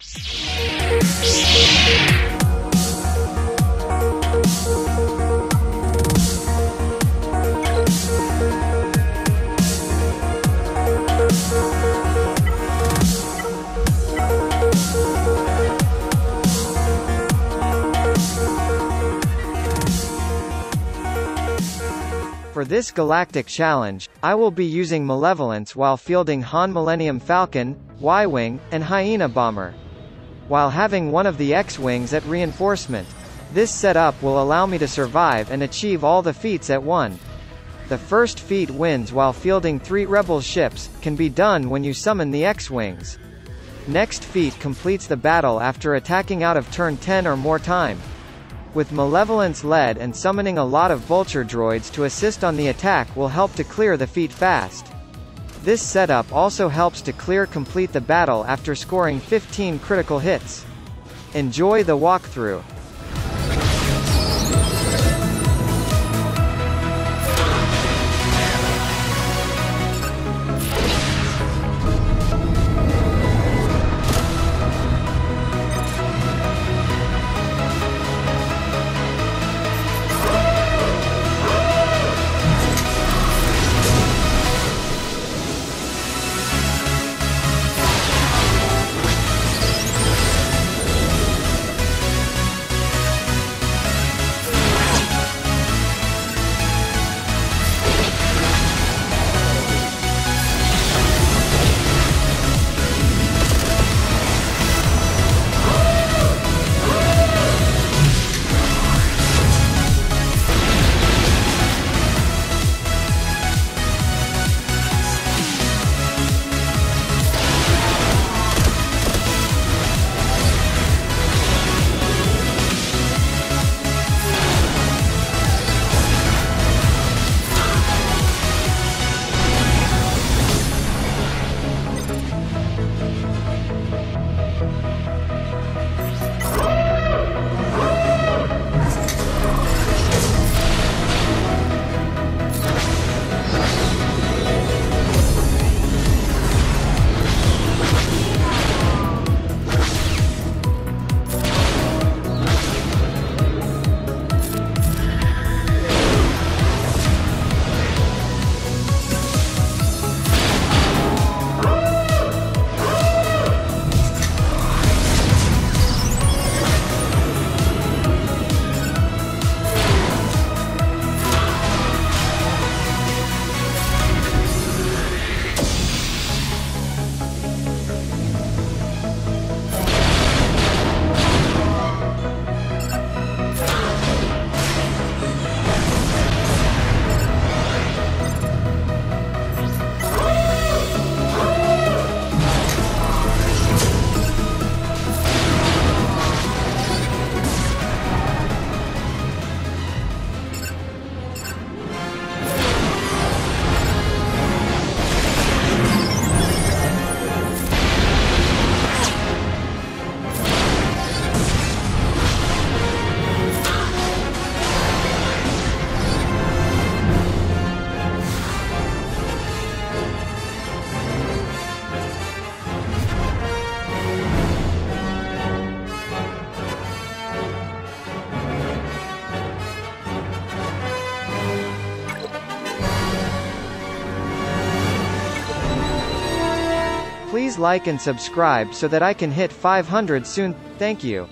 For this galactic challenge, I will be using Malevolence while fielding Han Millennium Falcon, Y-Wing, and Hyena Bomber. While having one of the X-Wings at reinforcement. This setup will allow me to survive and achieve all the feats at one. The first feat wins while fielding three Rebel ships, can be done when you summon the X-Wings. Next feat completes the battle after attacking out of turn 10 or more time. With Malevolence led and summoning a lot of Vulture droids to assist on the attack will help to clear the feat fast. This setup also helps to clear complete the battle after scoring 15 critical hits. Enjoy the walkthrough. Please like and subscribe so that I can hit 500 soon, thank you.